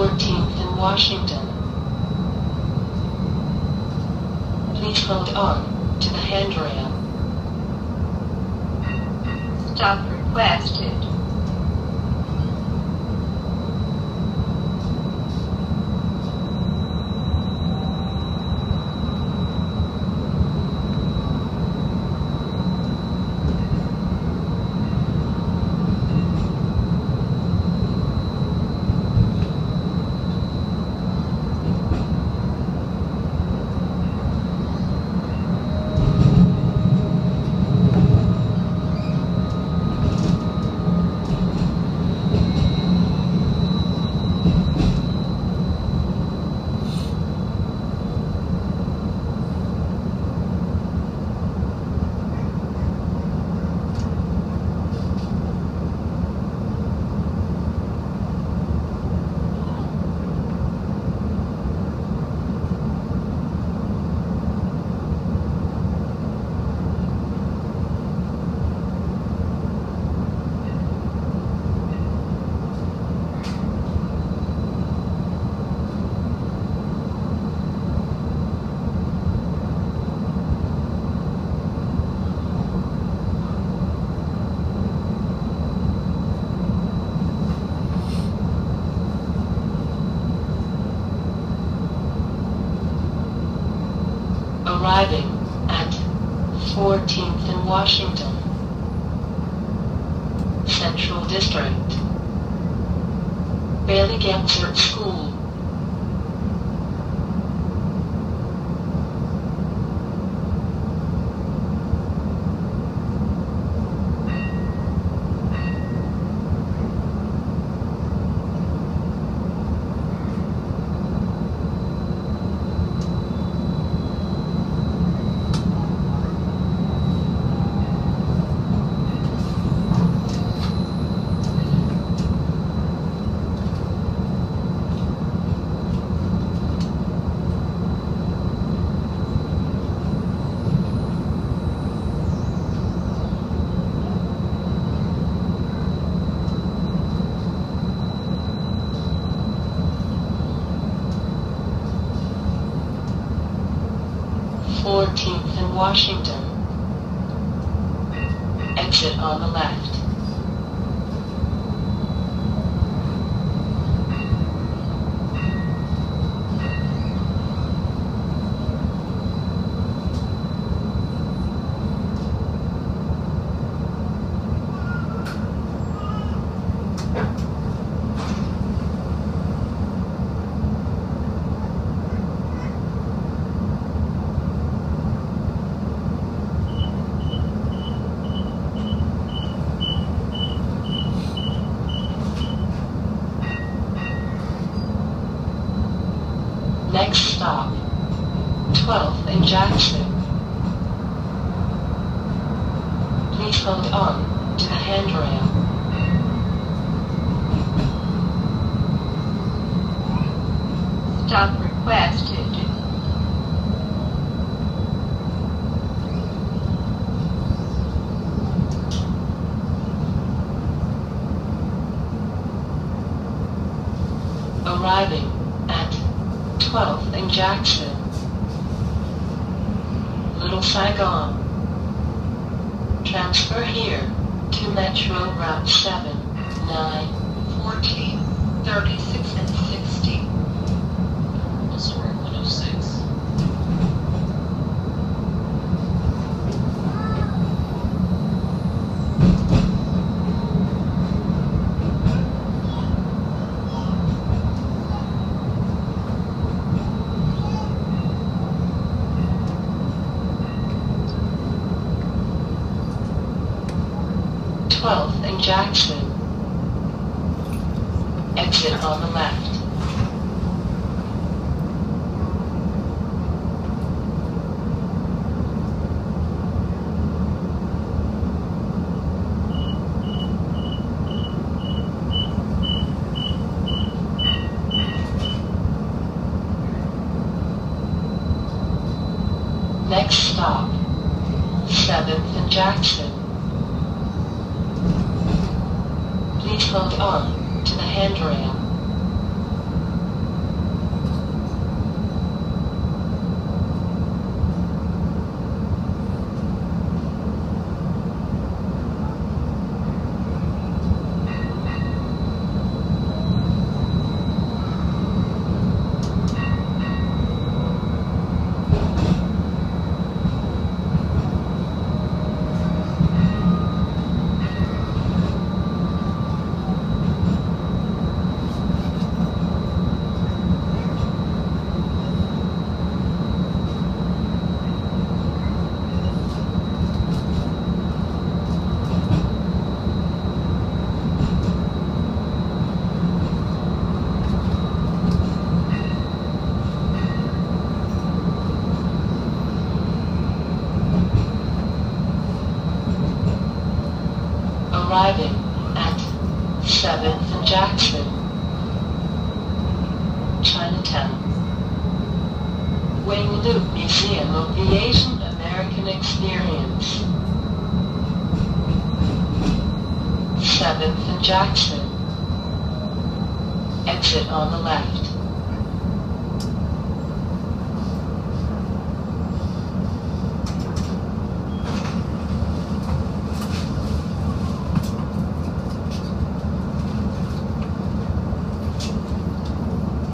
14th in Washington. Please hold on to the handrail. Stop requested. Arriving at 14th and Washington. Central District. Bailey Gatzert School. Fourteenth and Washington. Exit on the left. Next stop, 12th and Jackson. Please hold on to the handrail. Stop requested. Arriving at 12th and Jackson. Little Saigon. Transfer here to Metro Route 7, 9, 14, 36, and 12th and Jackson. Exit on the left. Next stop, 7th and Jackson. Hold on to the handrail. Arriving at 7th and Jackson. Chinatown. Wing Luke Museum of the Asian American Experience. 7th and Jackson. Exit on the left.